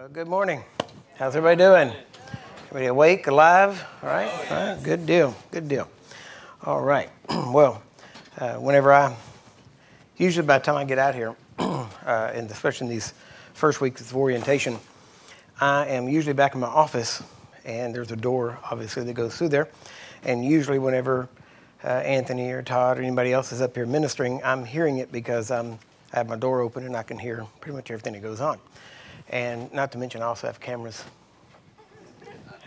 Well, good morning. How's everybody doing? Everybody awake, alive? All right? All right. Good deal. Good deal. All right. well, uh, whenever I, usually by the time I get out here, uh, and especially in these first weeks of orientation, I am usually back in my office, and there's a door, obviously, that goes through there. And usually, whenever uh, Anthony or Todd or anybody else is up here ministering, I'm hearing it because I'm, I have my door open and I can hear pretty much everything that goes on. And not to mention, I also have cameras.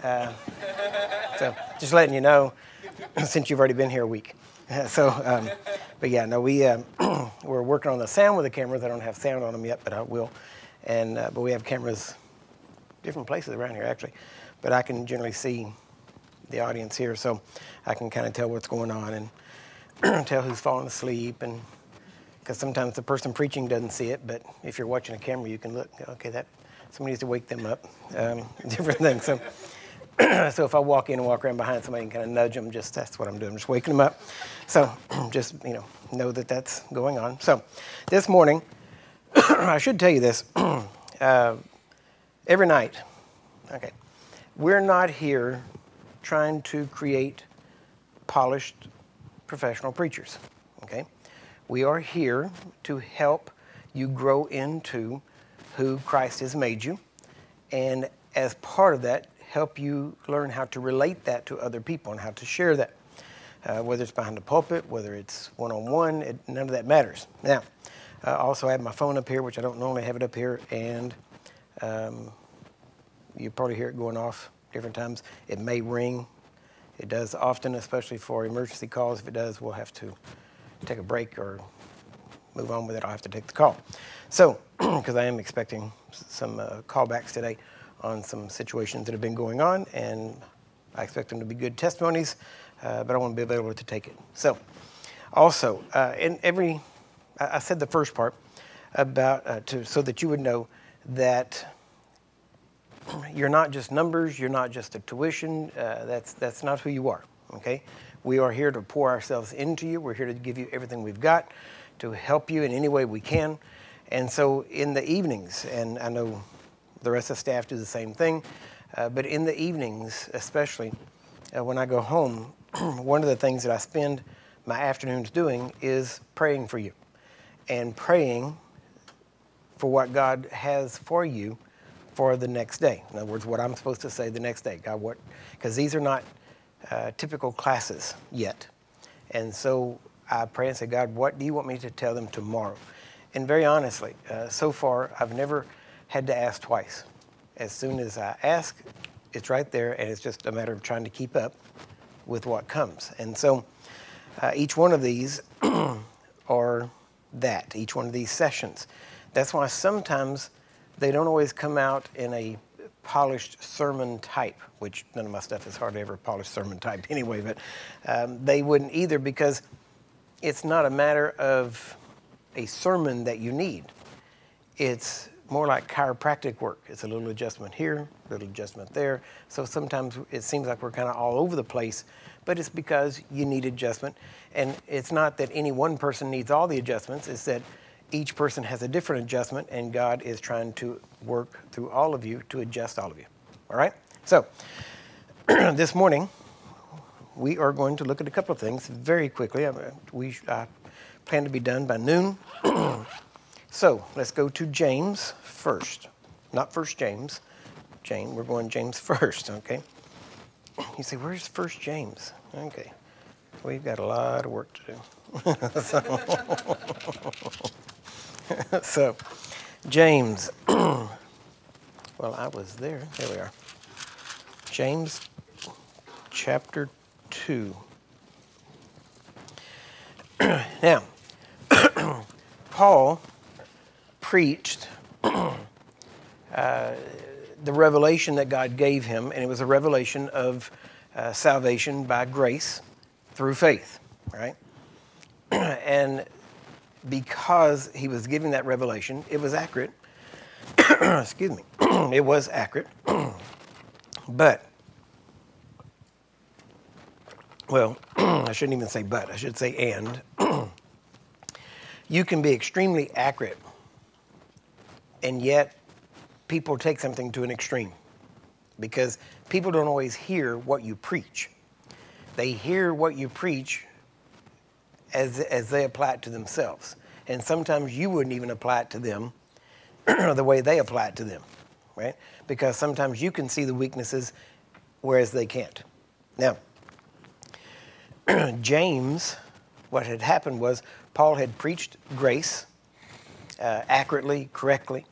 Uh, so just letting you know, since you've already been here a week. so, um, but yeah, no, we uh, we're working on the sound with the cameras. I don't have sound on them yet, but I will. And uh, but we have cameras different places around here actually, but I can generally see the audience here, so I can kind of tell what's going on and tell who's falling asleep and because sometimes the person preaching doesn't see it, but if you're watching a camera, you can look. Okay, that somebody needs to wake them up. Um, different things. So, so if I walk in and walk around behind somebody and kind of nudge them, just that's what I'm doing. I'm just waking them up. So just you know know that that's going on. So this morning, I should tell you this. Uh, every night, okay, we're not here trying to create polished professional preachers. Okay we are here to help you grow into who Christ has made you. And as part of that, help you learn how to relate that to other people and how to share that. Uh, whether it's behind the pulpit, whether it's one on one, none of that matters. Now, I also I have my phone up here, which I don't normally have it up here, and um, you probably hear it going off different times. It may ring. It does often, especially for emergency calls. If it does, we'll have to take a break or move on with it, I'll have to take the call. So, because I am expecting some uh, callbacks today on some situations that have been going on, and I expect them to be good testimonies, uh, but I want to be available to take it. So, also, uh, in every, I, I said the first part about uh, to so that you would know that you're not just numbers, you're not just a tuition. Uh, that's that's not who you are. Okay, we are here to pour ourselves into you. We're here to give you everything we've got to help you in any way we can. And so in the evenings, and I know the rest of the staff do the same thing, uh, but in the evenings, especially uh, when I go home, one of the things that I spend my afternoons doing is praying for you and praying for what God has for you for the next day. In other words, what I'm supposed to say the next day. God, what? Because these are not uh, typical classes yet. And so I pray and say, God, what do you want me to tell them tomorrow? And very honestly, uh, so far, I've never had to ask twice. As soon as I ask, it's right there, and it's just a matter of trying to keep up with what comes. And so uh, each one of these are that, each one of these sessions. That's why sometimes they don't always come out in a polished sermon type, which none of my stuff is hardly ever polished sermon type anyway, but um, they wouldn't either because it's not a matter of a sermon that you need. It's more like chiropractic work. It's a little adjustment here, a little adjustment there. So sometimes it seems like we're kind of all over the place, but it's because you need adjustment. And it's not that any one person needs all the adjustments, it's that each person has a different adjustment, and God is trying to work through all of you to adjust all of you. All right? So, this morning, we are going to look at a couple of things very quickly. We uh, plan to be done by noon. so, let's go to James first. Not First James. James, we're going James first, okay? You say, where's First James? Okay. We've got a lot of work to do. so, James. well, I was there. There we are. James chapter 2. now, Paul preached uh, the revelation that God gave him, and it was a revelation of uh, salvation by grace through faith, right? and because he was giving that revelation, it was accurate. Excuse me. it was accurate. but, well, I shouldn't even say but, I should say and. you can be extremely accurate, and yet people take something to an extreme because people don't always hear what you preach. They hear what you preach as, as they apply it to themselves. And sometimes you wouldn't even apply it to them the way they apply it to them, right? Because sometimes you can see the weaknesses whereas they can't. Now, James, what had happened was Paul had preached grace uh, accurately, correctly,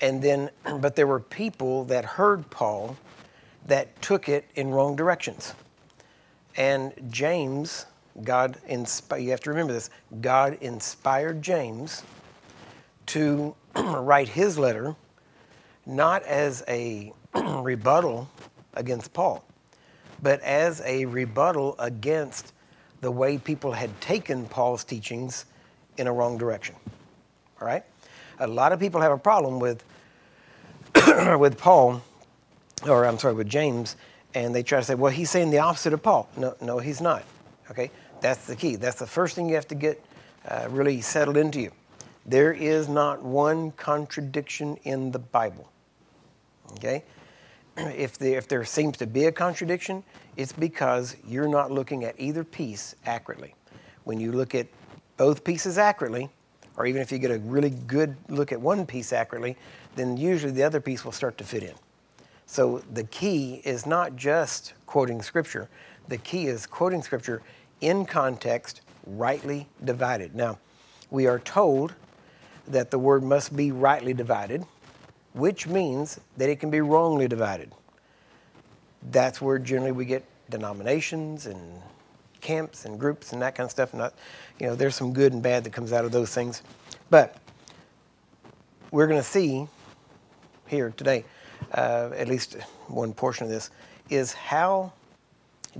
and then, but there were people that heard Paul that took it in wrong directions. And James, God inspired, you have to remember this, God inspired James to write his letter not as a rebuttal against Paul, but as a rebuttal against the way people had taken Paul's teachings in a wrong direction. All right? A lot of people have a problem with with Paul, or I'm sorry, with James, and they try to say, well, he's saying the opposite of Paul. No, no, he's not. Okay? That's the key. That's the first thing you have to get uh, really settled into you. There is not one contradiction in the Bible. Okay? If, the, if there seems to be a contradiction, it's because you're not looking at either piece accurately. When you look at both pieces accurately, or even if you get a really good look at one piece accurately, then usually the other piece will start to fit in. So the key is not just quoting scripture, the key is quoting scripture in context, rightly divided. Now, we are told that the word must be rightly divided, which means that it can be wrongly divided. That's where generally we get denominations and camps and groups and that kind of stuff. Not, you know, there's some good and bad that comes out of those things. But we're going to see here today, uh, at least one portion of this, is how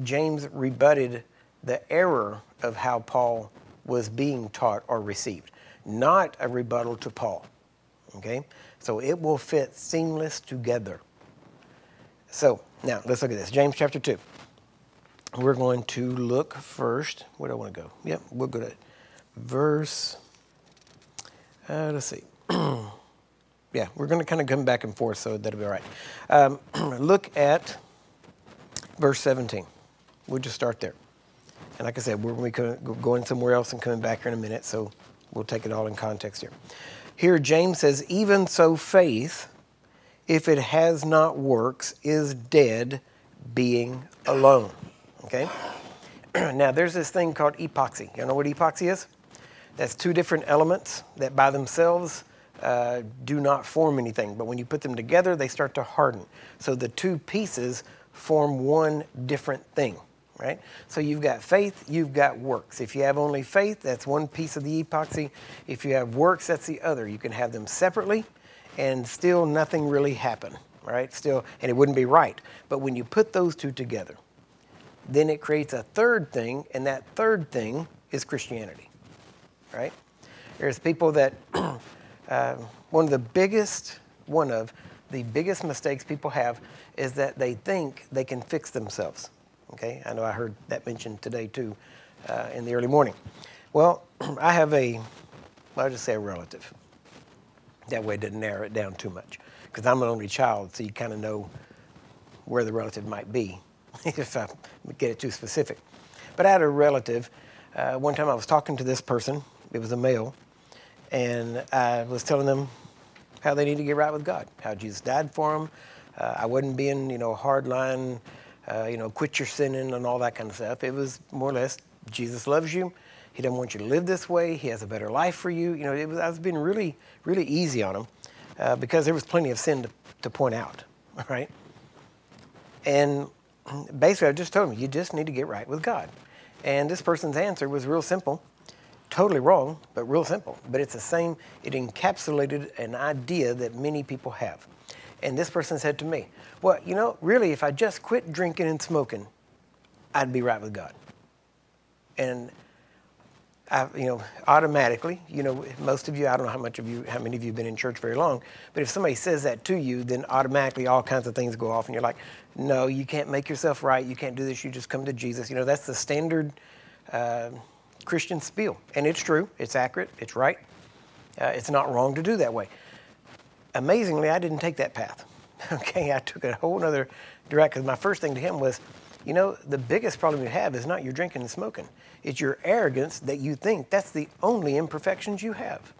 James rebutted the error of how Paul was being taught or received, not a rebuttal to Paul. Okay? So it will fit seamless together. So now let's look at this. James chapter 2. We're going to look first. Where do I want to go? Yep, we'll go to verse. Uh, let's see. yeah, we're going to kind of come back and forth, so that'll be all right. Um, look at verse 17. We'll just start there. And like I said, we're going to be going somewhere else and coming back here in a minute, so we'll take it all in context here. Here, James says, Even so, faith, if it has not works, is dead, being alone. Okay? now, there's this thing called epoxy. You know what epoxy is? That's two different elements that by themselves uh, do not form anything. But when you put them together, they start to harden. So the two pieces form one different thing, right? So you've got faith, you've got works. If you have only faith, that's one piece of the epoxy. If you have works, that's the other. You can have them separately and still nothing really happen, right? Still, and it wouldn't be right. But when you put those two together, then it creates a third thing, and that third thing is Christianity, right? There's people that Uh, one of the biggest, one of the biggest mistakes people have is that they think they can fix themselves. Okay, I know I heard that mentioned today too uh, in the early morning. Well, I have a, I'll just say a relative. That way it doesn't narrow it down too much because I'm an only child, so you kind of know where the relative might be if I get it too specific. But I had a relative. Uh, one time I was talking to this person. It was a male, and I was telling them how they need to get right with God, how Jesus died for them. Uh, I wasn't being, you know, hardline, uh, you know, quit your sinning and all that kind of stuff. It was more or less Jesus loves you. He doesn't want you to live this way. He has a better life for you. You know, it was, I was being really, really easy on him uh, because there was plenty of sin to, to point out, right? And basically, I just told him, you just need to get right with God. And this person's answer was real simple totally wrong, but real simple. But it's the same, it encapsulated an idea that many people have. And this person said to me, Well, you know, really, if I just quit drinking and smoking, I'd be right with God. And I, you know, automatically, you know, most of you, I don't know how much of you, how many of you have been in church very long, but if somebody says that to you, then automatically all kinds of things go off, and you're like, no, you can't make yourself right. You can't do this. You just come to Jesus. You know, that's the standard uh, Christian spiel. And it's true, it's accurate, it's right. Uh, it's not wrong to do that way. Amazingly, I didn't take that path. Okay, I took a whole other direct because my first thing to him was, you know, the biggest problem you have is not your drinking and smoking. It's your arrogance that you think that's the only imperfections you have.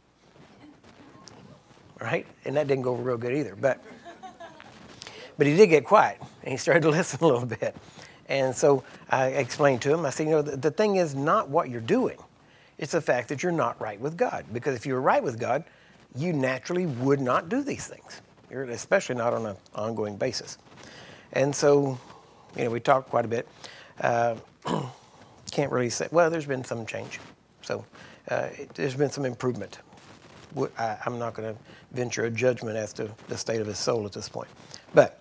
Right? And that didn't go over real good either. But but he did get quiet and he started to listen a little bit. And so I explained to him, I said, you know, the, the thing is not what you're doing. It's the fact that you're not right with God. Because if you were right with God, you naturally would not do these things, especially not on an ongoing basis. And so, you know, we talked quite a bit. Uh, can't really say, well, there's been some change. So uh, it, there's been some improvement. I, I'm not going to venture a judgment as to the state of his soul at this point. But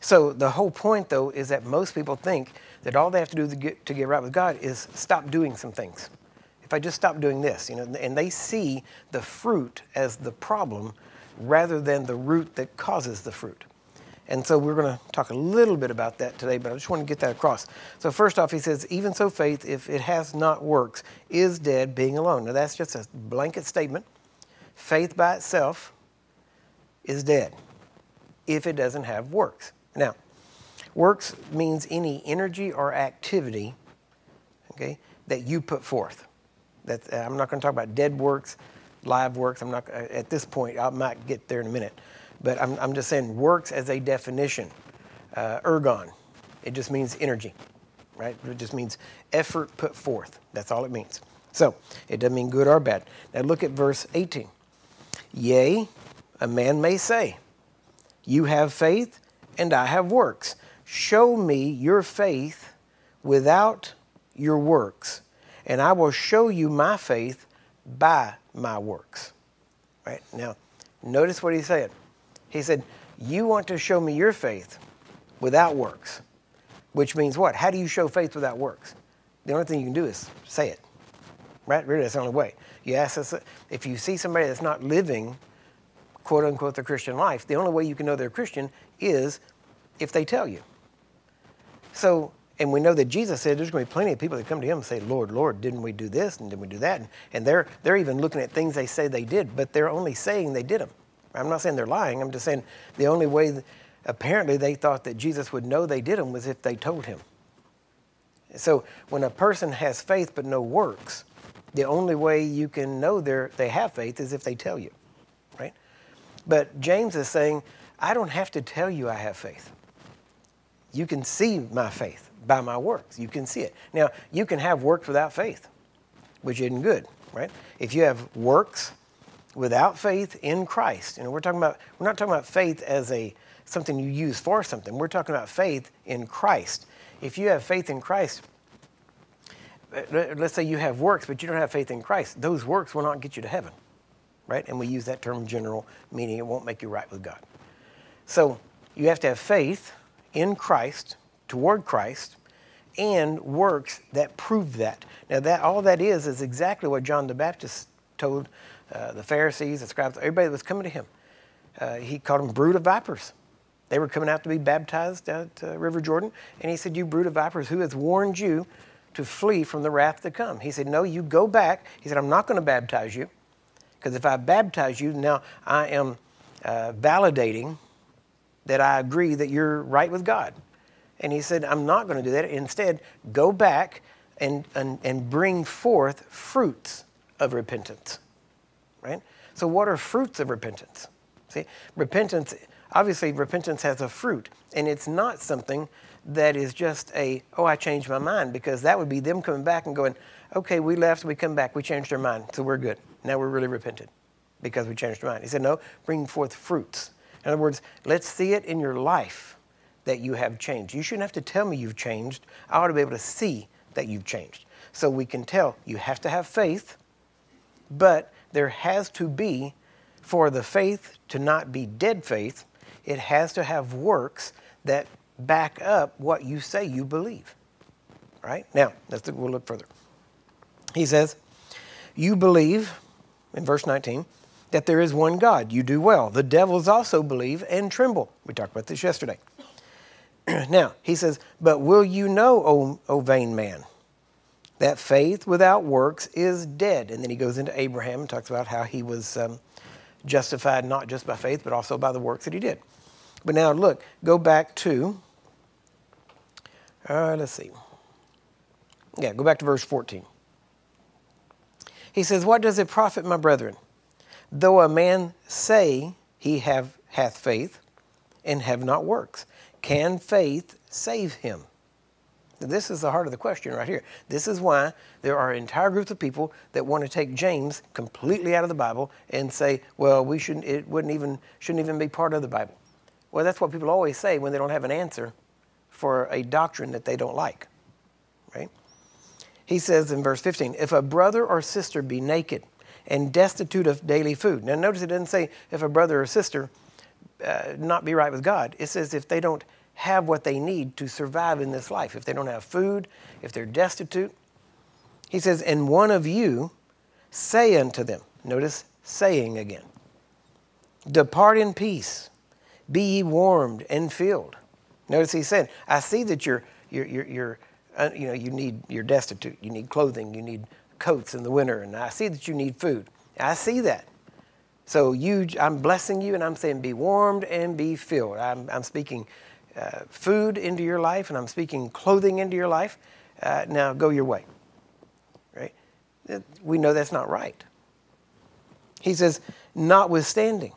so the whole point, though, is that most people think that all they have to do to get, to get right with God is stop doing some things if I just stop doing this, you know, and they see the fruit as the problem rather than the root that causes the fruit. And so we're going to talk a little bit about that today, but I just want to get that across. So first off, he says, even so faith, if it has not works, is dead being alone. Now that's just a blanket statement. Faith by itself is dead if it doesn't have works. Now, works means any energy or activity, okay, that you put forth. Uh, I'm not going to talk about dead works, live works. I'm not uh, at this point. I might get there in a minute, but I'm, I'm just saying works as a definition. Uh, ergon, it just means energy, right? It just means effort put forth. That's all it means. So it doesn't mean good or bad. Now look at verse 18. Yea, a man may say, You have faith, and I have works. Show me your faith without your works, and I will show you my faith by my works. Right? Now, notice what he said. He said, You want to show me your faith without works, which means what? How do you show faith without works? The only thing you can do is say it. Right? Really, that's the only way. You ask us if you see somebody that's not living, quote unquote, the Christian life, the only way you can know they're Christian is if they tell you. So and we know that Jesus said there's going to be plenty of people that come to him and say, Lord, Lord, didn't we do this and didn't we do that? And, and they're, they're even looking at things they say they did, but they're only saying they did them. I'm not saying they're lying. I'm just saying the only way, that, apparently, they thought that Jesus would know they did them was if they told him. So when a person has faith but no works, the only way you can know they have faith is if they tell you, right? But James is saying, I don't have to tell you I have faith. You can see my faith by my works. You can see it. Now, you can have works without faith, which isn't good, right? If you have works without faith in Christ, and we're talking about we're not talking about faith as a something you use for something. We're talking about faith in Christ. If you have faith in Christ, let's say you have works, but you don't have faith in Christ, those works will not get you to heaven, right? And we use that term general, meaning it won't make you right with God. So you have to have faith in Christ toward Christ and works that prove that. Now, that all that is is exactly what John the Baptist told uh, the Pharisees, the scribes, everybody that was coming to him. Uh, he called them brood of vipers. They were coming out to be baptized at uh, River Jordan, and he said, "You brood of vipers, who has warned you to flee from the wrath to come?" He said, "No, you go back." He said, "I'm not going to baptize you, because if I baptize you, now I am uh, validating that I agree that you're right with God." And he said, I'm not going to do that. Instead, go back and, and, and bring forth fruits of repentance. Right? So, what are fruits of repentance? See, repentance, obviously, repentance has a fruit, and it's not something that is just a, oh, I changed my mind, because that would be them coming back and going, okay, we left, we come back, we changed our mind, so we're good. Now we're really repented because we changed our mind. He said, no, bring forth fruits. In other words, let's see it in your life that you have changed. You shouldn't have to tell me you've changed. I ought to be able to see that you've changed. So we can tell you have to have faith, but there has to be, for the faith to not be dead faith, it has to have works that back up what you say you believe. Right? Now, let's look, we'll look further. He says, You believe, in verse 19, that there is one God. You do well. The devils also believe and tremble. We talked about this yesterday. now, he says, But will you know, O, o vain man, that faith without works is dead? And then he goes into Abraham and talks about how he was um, justified not just by faith, but also by the works that he did. But now look, go back to, uh, let's see. Yeah, go back to verse 14. He says, What does it profit, my brethren, though a man say he have, hath faith and have not works? Can faith save him? This is the heart of the question right here. This is why there are entire groups of people that want to take James completely out of the Bible and say, well, we shouldn't, it wouldn't even, shouldn't even be part of the Bible. Well, that's what people always say when they don't have an answer for a doctrine that they don't like, right? He says in verse 15, if a brother or sister be naked and destitute of daily food. Now, notice it doesn't say if a brother or sister uh, not be right with God. It says if they don't have what they need to survive in this life. If they don't have food, if they're destitute. He says, And one of you say unto them, notice saying again, Depart in peace, be ye warmed and filled. Notice he said, I see that you're, you're, you're, you're uh, you know, you need, you're destitute, you need clothing, you need coats in the winter, and I see that you need food. I see that. So you, I'm blessing you, and I'm saying, be warmed and be filled. I'm, I'm speaking uh, food into your life, and I'm speaking clothing into your life. Uh, now go your way. Right? We know that's not right. He says, notwithstanding,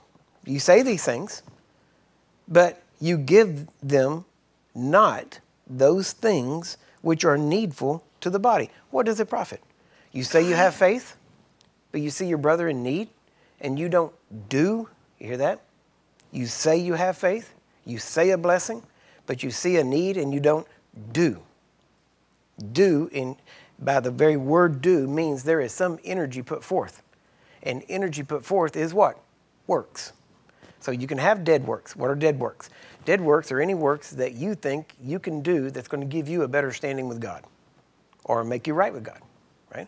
you say these things, but you give them not those things which are needful to the body. What does it profit? You say you have faith, but you see your brother in need and you don't do. You hear that? You say you have faith, you say a blessing, but you see a need and you don't do. Do in by the very word do means there is some energy put forth. And energy put forth is what? Works. So you can have dead works. What are dead works? Dead works are any works that you think you can do that's going to give you a better standing with God or make you right with God, right?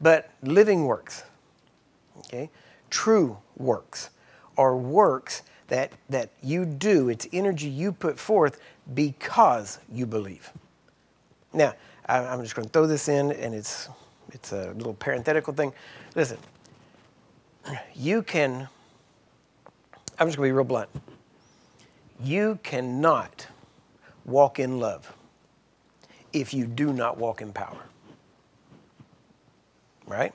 But living works, okay? True works are works that, that you do, it's energy you put forth because you believe. Now, I'm just going to throw this in, and it's, it's a little parenthetical thing. Listen, you can, I'm just going to be real blunt. You cannot walk in love if you do not walk in power. Right?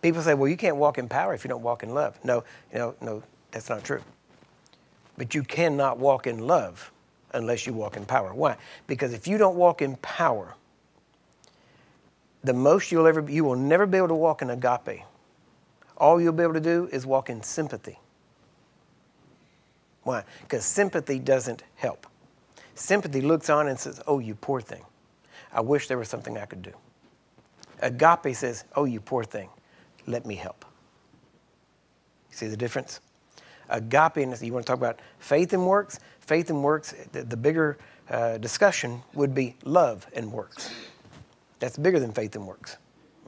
People say, well, you can't walk in power if you don't walk in love. No, you know, no, that's not true. But you cannot walk in love unless you walk in power. Why? Because if you don't walk in power, the most you'll ever you will never be able to walk in agape. All you'll be able to do is walk in sympathy. Why? Because sympathy doesn't help. Sympathy looks on and says, Oh, you poor thing. I wish there was something I could do. Agape says, Oh, you poor thing. Let me help. See the difference? Agape, and you want to talk about faith and works, faith and works, the, the bigger uh, discussion would be love and works. That's bigger than faith and works.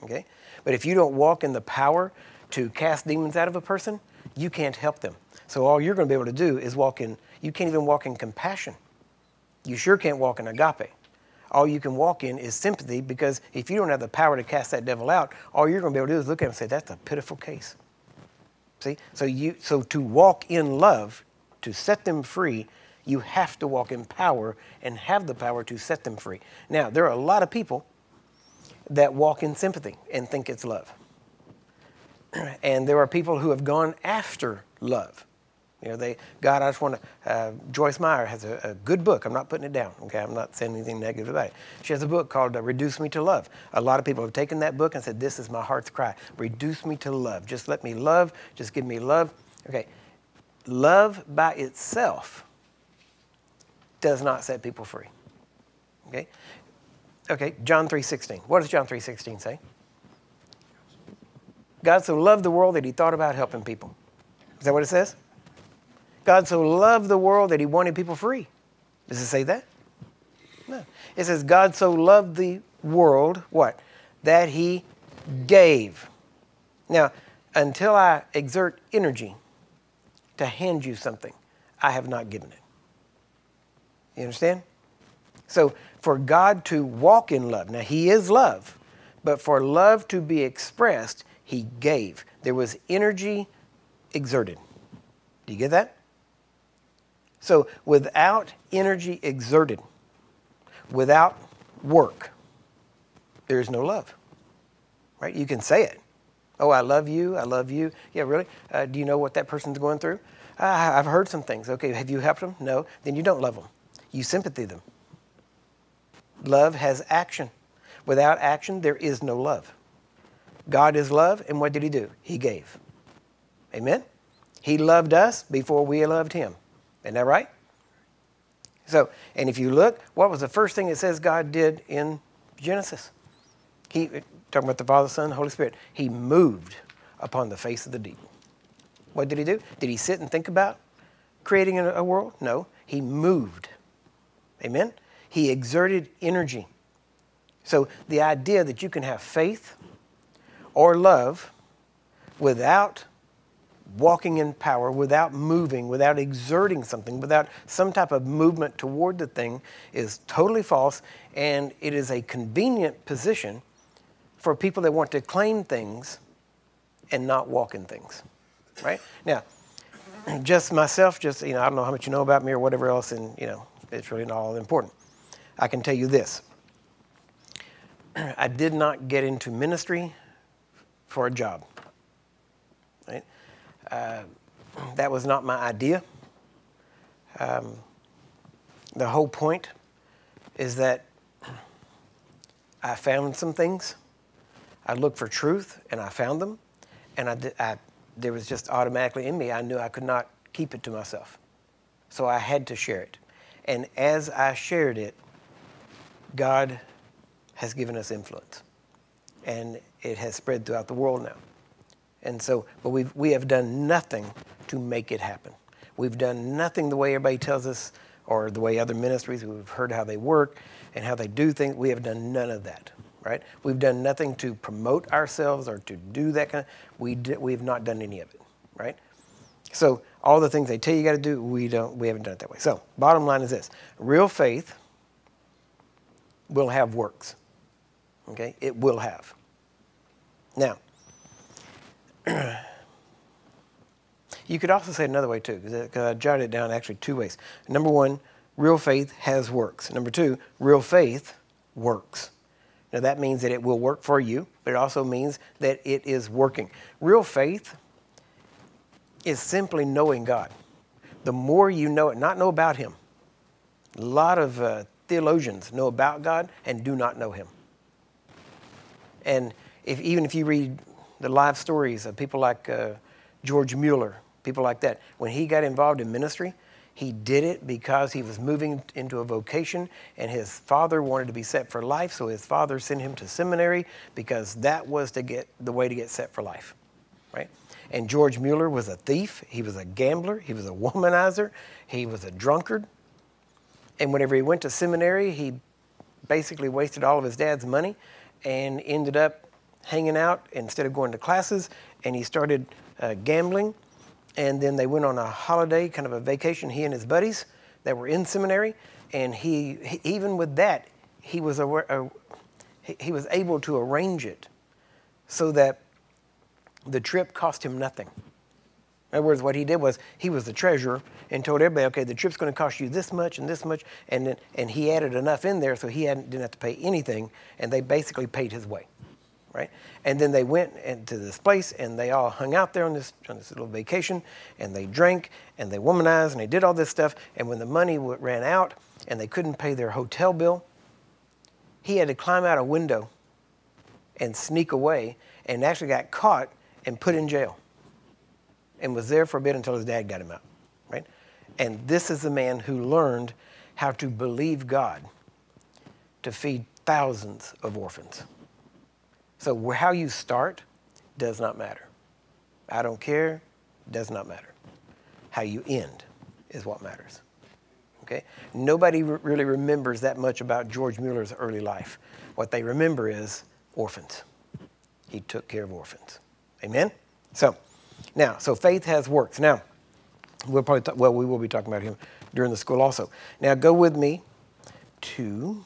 Okay? But if you don't walk in the power to cast demons out of a person, you can't help them. So all you're going to be able to do is walk in, you can't even walk in compassion. You sure can't walk in agape. All you can walk in is sympathy because if you don't have the power to cast that devil out, all you're going to be able to do is look at him and say, That's a pitiful case. See? So you so to walk in love, to set them free, you have to walk in power and have the power to set them free. Now, there are a lot of people that walk in sympathy and think it's love. And there are people who have gone after love. You know, they, God, I just want to, uh, Joyce Meyer has a, a, good book. I'm not putting it down, okay? I'm not saying anything negative about it. She has a book called uh, Reduce Me to Love. A lot of people have taken that book and said, This is my heart's cry. Reduce me to love. Just let me love. Just give me love. Okay. Love by itself does not set people free. Okay? Okay, John 3.16. What does John 3.16 say? God so loved the world that he thought about helping people. Is that what it says? God so loved the world that he wanted people free. Does it say that? No. It says God so loved the world, what? That he gave. Now, until I exert energy to hand you something, I have not given it. You understand? So, for God to walk in love, now He is love, but for love to be expressed, He gave. There was energy exerted. Do you get that? So without energy exerted, without work, there is no love. Right? You can say it. Oh, I love you. I love you. Yeah, really? Uh, do you know what that person's going through? I've heard some things. Okay, have you helped them? No. Then you don't love them. You sympathy them. Love has action. Without action, there is no love. God is love, and what did He do? He gave. Amen? He loved us before we loved Him. Isn't that right? So, and if you look, what was the first thing it says God did in Genesis? He, talking about the Father, Son, Holy Spirit, He moved upon the face of the deep. What did He do? Did He sit and think about creating a, a world? No. He moved. Amen? He exerted energy. So the idea that you can have faith or love without walking in power, without moving, without exerting something, without some type of movement toward the thing is totally false, and it is a convenient position for people that want to claim things and not walk in things. Right? Now, just myself, just, you know, I don't know how much you know about me or whatever else, and, you know, it's really not all important. I can tell you this I did not get into ministry for a job. That was not my idea. Um, the whole point is that I found some things. I looked for truth and I found them. And I, I, there was just automatically in me, I knew I could not keep it to myself. So I had to share it. And as I shared it, God has given us influence. And it has spread throughout the world now. And so, but we've, we have done nothing to make it happen. We've done nothing the way everybody tells us or the way other ministries, we've heard how they work and how they do things. We have done none of that, right? We've done nothing to promote ourselves or to do that kind of, we, we have not done any of it, right? So all the things they tell you you got to do, we don't, we haven't done it that way. So bottom line is this, real faith will have works, okay? It will have. Now, you could also say it another way too, because I jotted it down actually two ways. Number one, real faith has works. Number two, real faith works. Now that means that it will work for you, but it also means that it is working. Real faith is simply knowing God. The more you know it, not know about Him. A lot of uh, theologians know about God and do not know Him. And if, even if you read the life stories of people like uh, George Mueller, people like that. When he got involved in ministry, he did it because he was moving into a vocation and his father wanted to be set for life, so his father sent him to seminary because that was to get the way to get set for life. Right? And George Mueller was a thief, he was a gambler, he was a womanizer, he was a drunkard. And whenever he went to seminary, he basically wasted all of his dad's money and ended up hanging out instead of going to classes, and he started uh, gambling. And then they went on a holiday, kind of a vacation, he and his buddies that were in seminary. And he, he even with that, he was, a, a, he was able to arrange it so that the trip cost him nothing. In other words, what he did was he was the treasurer and told everybody, okay, the trip's going to cost you this much and this much, and then, and he added enough in there so he hadn't, didn't have to pay anything, and they basically paid his way right? And then they went into this place and they all hung out there on this, on this little vacation and they drank and they womanized and they did all this stuff. And when the money ran out and they couldn't pay their hotel bill, he had to climb out a window and sneak away and actually got caught and put in jail and was there for a bit until his dad got him out, right? And this is the man who learned how to believe God to feed thousands of orphans. So how you start does not matter. I don't care, does not matter. How you end is what matters. Okay? Nobody re- really remembers that much about George Mueller's early life. What they remember is orphans. He took care of orphans. Amen? So, now, so faith has works. Now, we'll probably well, we will be talking about him during the school also. Now, go with me to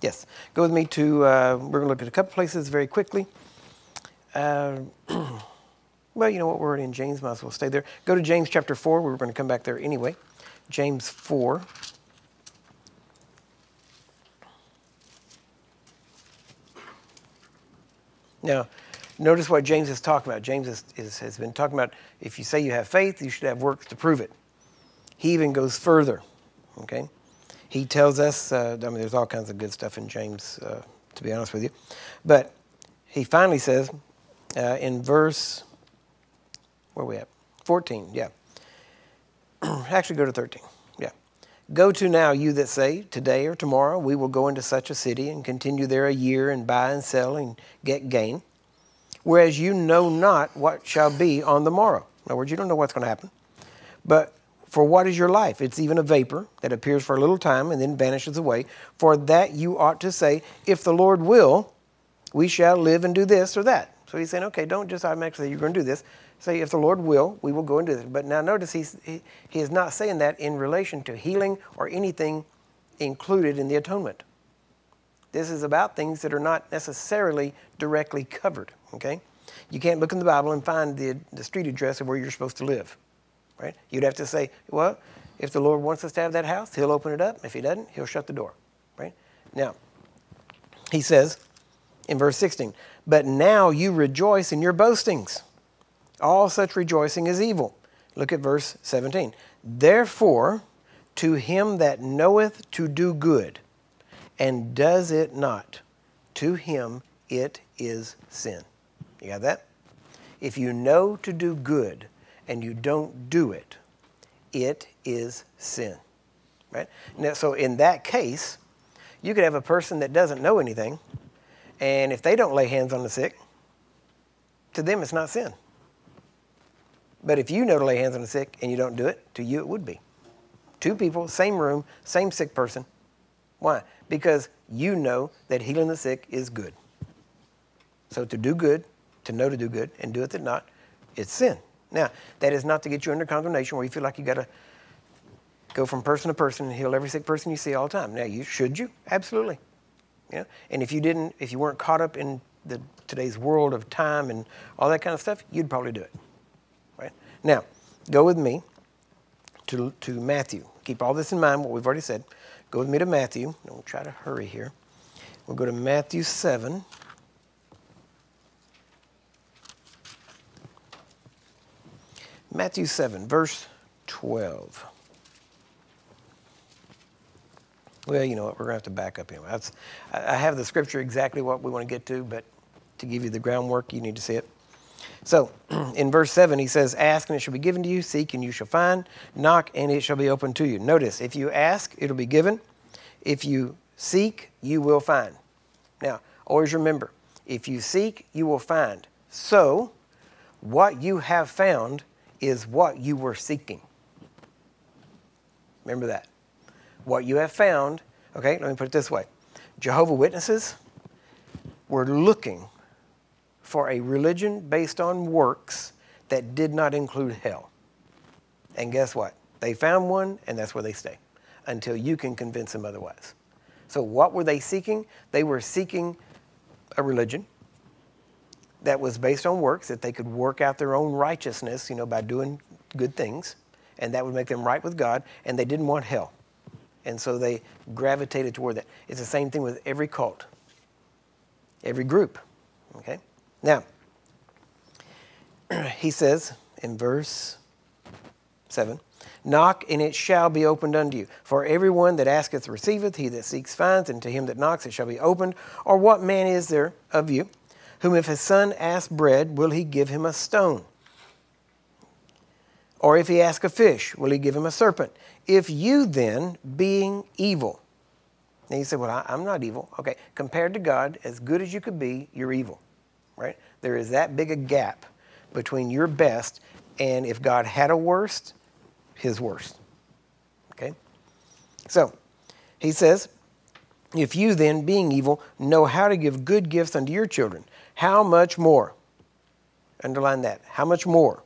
Yes, go with me to, uh, we're going to look at a couple places very quickly. Uh, Well, you know what? We're already in James. Might as well stay there. Go to James chapter 4. We are going to come back there anyway. James 4. Now, notice what James is talking about. James is, is, has been talking about if you say you have faith, you should have works to prove it. He even goes further. Okay? He tells us, uh, I mean, there's all kinds of good stuff in James, uh, to be honest with you. But he finally says uh, in verse, where are we at? 14, yeah. Actually, go to 13. Yeah. Go to now, you that say, today or tomorrow we will go into such a city and continue there a year and buy and sell and get gain. Whereas you know not what shall be on the morrow. In other words, you don't know what's going to happen. But for what is your life? It's even a vapor that appears for a little time and then vanishes away. For that you ought to say, If the Lord will, we shall live and do this or that. So he's saying, okay, don't just automatically say you're going to do this. Say, if the Lord will, we will go and do this. But now notice he's, he, he is not saying that in relation to healing or anything included in the atonement. This is about things that are not necessarily directly covered, okay? You can't look in the Bible and find the, the street address of where you're supposed to live right? You'd have to say, well, if the Lord wants us to have that house, He'll open it up. If He doesn't, He'll shut the door, right? Now, He says in verse 16, but now you rejoice in your boastings. All such rejoicing is evil. Look at verse 17. Therefore, to him that knoweth to do good and does it not, to him it is sin. You got that? If you know to do good and you don't do it, it is sin. Right? Now, so in that case, you could have a person that doesn't know anything, and if they don't lay hands on the sick, to them it's not sin. But if you know to lay hands on the sick and you don't do it, to you it would be. Two people, same room, same sick person. Why? Because you know that healing the sick is good. So to do good, to know to do good, and do it not, it's sin. Now, that is not to get you under condemnation where you feel like you got to go from person to person and heal every sick person you see all the time. Now, you should you? Absolutely. Yeah. And if you didn't, if you weren't caught up in the today's world of time and all that kind of stuff, you'd probably do it. Right? Now, go with me to, to Matthew. Keep all this in mind, what we've already said. Go with me to Matthew. Don't try to hurry here. We'll go to Matthew 7. Matthew 7, verse 12. Well, you know what? We're going to have to back up anyway. That's, I have the scripture exactly what we want to get to, but to give you the groundwork, you need to see it. So, in verse 7, he says, Ask and it shall be given to you, seek and you shall find, knock and it shall be opened to you. Notice, if you ask, it'll be given. If you seek, you will find. Now, always remember, if you seek, you will find. So, what you have found is what you were seeking. Remember that. What you have found, okay, let me put it this way Jehovah Witnesses were looking for a religion based on works that did not include hell. And guess what? They found one, and that's where they stay until you can convince them otherwise. So, what were they seeking? They were seeking a religion that was based on works, that they could work out their own righteousness, you know, by doing good things, and that would make them right with God, and they didn't want hell. And so they gravitated toward that. It's the same thing with every cult, every group. Okay? Now, he says in verse 7 Knock, and it shall be opened unto you. For everyone that asketh receiveth, he that seeks finds, and to him that knocks it shall be opened. Or what man is there of you? Whom if his son ask bread, will he give him a stone? Or if he ask a fish, will he give him a serpent? If you then, being evil, and you say, Well, I, am not evil. Okay, compared to God, as good as you could be, you're evil, right? There is that big a gap between your best and if God had a worst, his worst. Okay? So, he says, If you then, being evil, know how to give good gifts unto your children, how much more? Underline that. How much more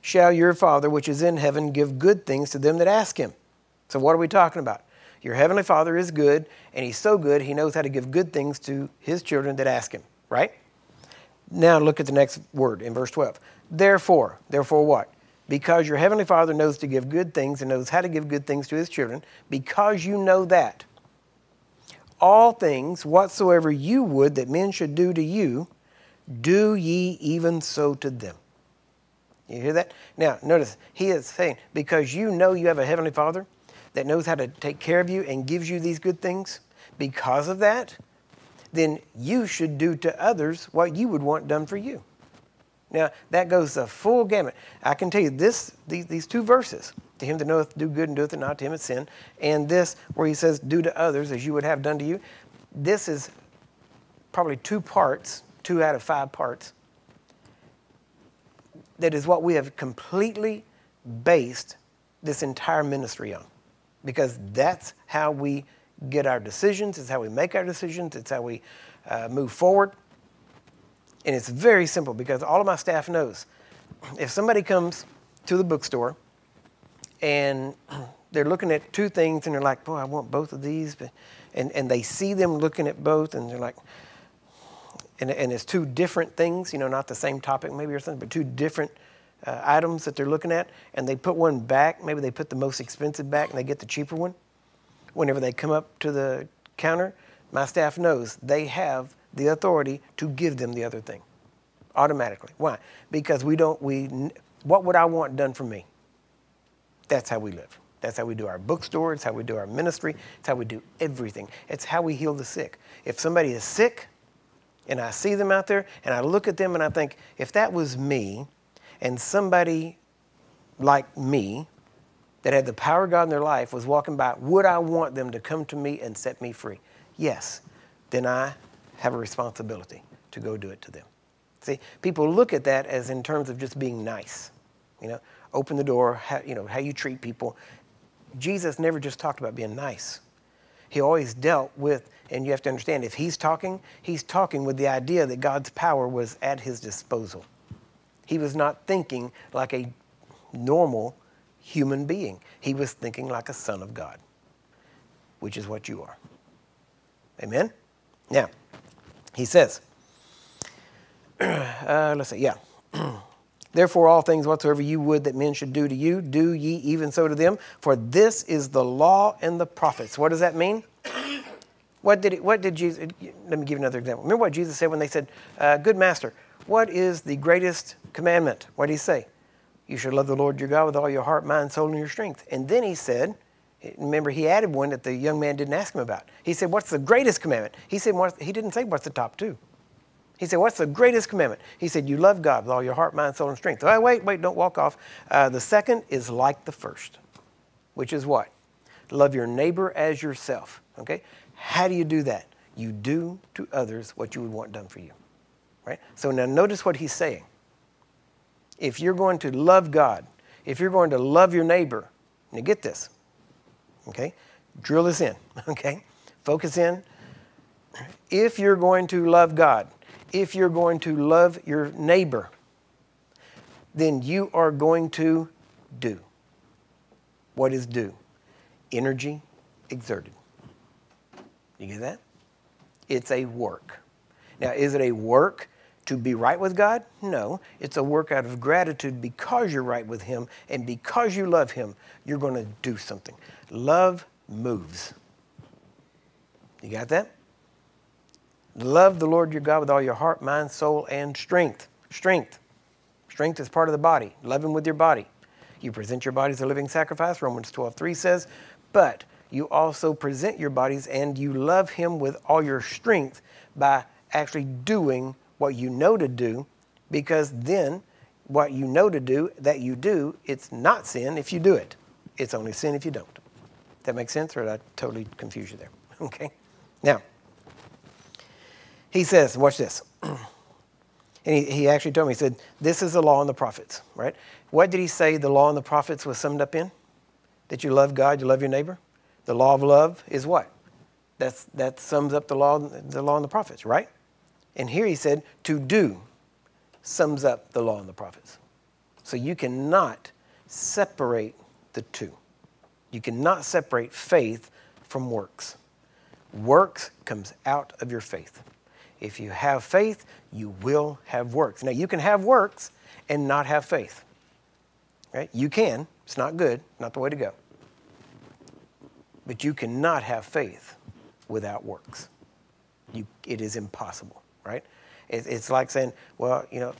shall your Father which is in heaven give good things to them that ask him? So, what are we talking about? Your heavenly Father is good, and he's so good, he knows how to give good things to his children that ask him, right? Now, look at the next word in verse 12. Therefore, therefore what? Because your heavenly Father knows to give good things and knows how to give good things to his children, because you know that. All things whatsoever you would that men should do to you, do ye even so to them. You hear that? Now, notice, he is saying, because you know you have a heavenly Father that knows how to take care of you and gives you these good things, because of that, then you should do to others what you would want done for you. Now, that goes the full gamut. I can tell you this, these, these two verses, to him that knoweth do good and doeth it not, to him it's sin, and this where he says, do to others as you would have done to you, this is probably two parts, two out of five parts. That is what we have completely based this entire ministry on. Because that's how we get our decisions, it's how we make our decisions, it's how we uh, move forward. And it's very simple because all of my staff knows if somebody comes to the bookstore and they're looking at two things and they're like, boy, I want both of these. And, and they see them looking at both and they're like, and, and it's two different things, you know, not the same topic maybe or something, but two different uh, items that they're looking at. And they put one back, maybe they put the most expensive back and they get the cheaper one. Whenever they come up to the counter, my staff knows they have the authority to give them the other thing automatically. Why? Because we don't, we, what would I want done for me? That's how we live. That's how we do our bookstore. It's how we do our ministry. It's how we do everything. It's how we heal the sick. If somebody is sick and I see them out there and I look at them and I think, if that was me and somebody like me that had the power of God in their life was walking by, would I want them to come to me and set me free? Yes. Then I have a responsibility to go do it to them. See, people look at that as in terms of just being nice. You know, open the door, how, you know, how you treat people. Jesus never just talked about being nice. He always dealt with, and you have to understand, if he's talking, he's talking with the idea that God's power was at his disposal. He was not thinking like a normal human being. He was thinking like a son of God, which is what you are. Amen? Now, he says, uh, let's see, yeah. Therefore, all things whatsoever you would that men should do to you, do ye even so to them. For this is the law and the prophets. What does that mean? What did, it, what did Jesus, let me give you another example. Remember what Jesus said when they said, uh, Good master, what is the greatest commandment? What did he say? You should love the Lord your God with all your heart, mind, soul, and your strength. And then he said, Remember, he added one that the young man didn't ask him about. He said, What's the greatest commandment? He said, He didn't say, What's the top two? He said, What's the greatest commandment? He said, You love God with all your heart, mind, soul, and strength. Oh, wait, wait, don't walk off. Uh, the second is like the first, which is what? Love your neighbor as yourself. Okay? How do you do that? You do to others what you would want done for you. Right? So now notice what he's saying. If you're going to love God, if you're going to love your neighbor, now get this, Okay? Drill this in, okay? Focus in. If you're going to love God, if you're going to love your neighbor, then you are going to do. What is do? Energy exerted. You get that? It's a work. Now, is it a work to be right with God? No. It's a work out of gratitude because you're right with Him and because you love Him, you're going to do something. Love moves. You got that? Love the Lord your God with all your heart, mind, soul, and strength. Strength. Strength is part of the body. Love Him with your body. You present your body as a living sacrifice, Romans 12 3 says, but you also present your bodies and you love Him with all your strength by actually doing what you know to do, because then what you know to do that you do, it's not sin if you do it. It's only sin if you don't. That makes sense, or did I totally confuse you there? Okay. Now, he says, watch this. and he, he actually told me, he said, this is the law and the prophets, right? What did he say the law and the prophets was summed up in? That you love God, you love your neighbor? The law of love is what? That's, that sums up the law, the law and the prophets, right? And here he said, to do sums up the law and the prophets. So you cannot separate the two. You cannot separate faith from works. Works comes out of your faith. If you have faith, you will have works. Now, you can have works and not have faith. Right? You can. It's not good, not the way to go. But you cannot have faith without works. You, it is impossible, right? It, it's like saying, well, you know,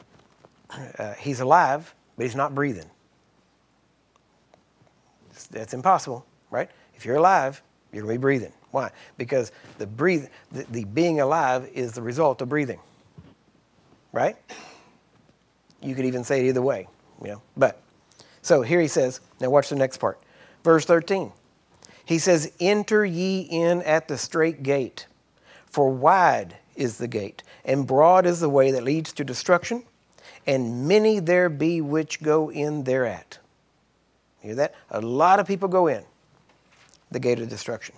uh, he's alive, but he's not breathing. That's impossible, right? If you're alive, you're going to be breathing. Why? Because the, breathe, the, the being alive is the result of breathing, right? You could even say it either way, you know. But so here he says, now watch the next part. Verse 13. He says, Enter ye in at the straight gate, for wide is the gate, and broad is the way that leads to destruction, and many there be which go in thereat. Hear that? A lot of people go in the gate of destruction.